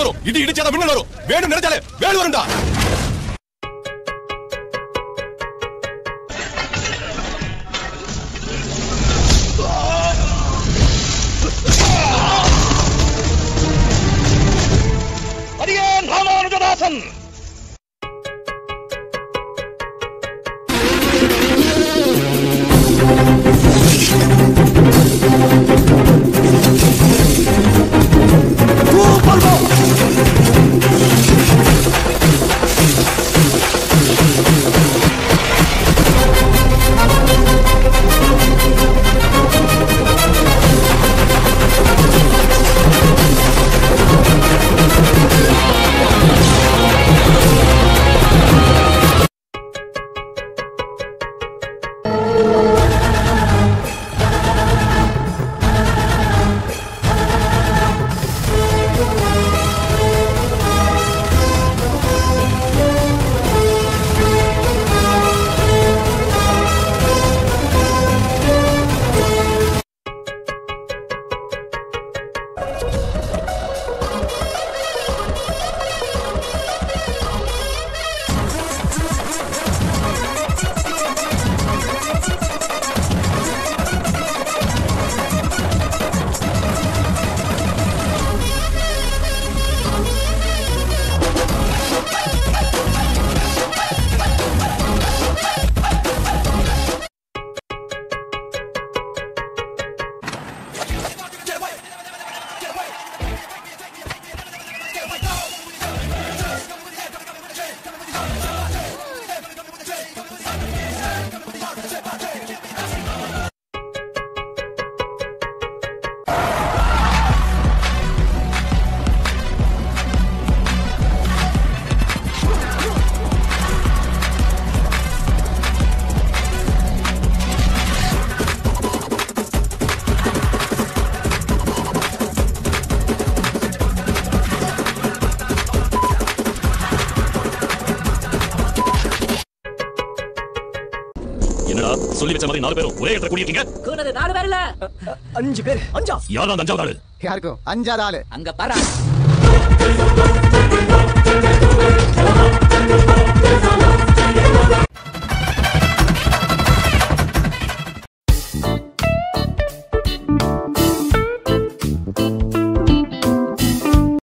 இடிச்சாத மின்னல் வரும் வேணும் நினைச்சாலே வேடு வரும்டா அடியேன் ராமானுஜதாசன் என்னடா? சொல்லி வச்ச மாதிரி நாலு பேரும் ஒரே இடத்துல கூடியிருக்கீங்க? கூனது நாலு பேர் இல்ல. அஞ்சு பேர். அஞ்சா? யாரா அந்த அஞ்சாவது ஆளு? யாருக்கும்? அஞ்சாவது ஆளு. அங்க பாரு.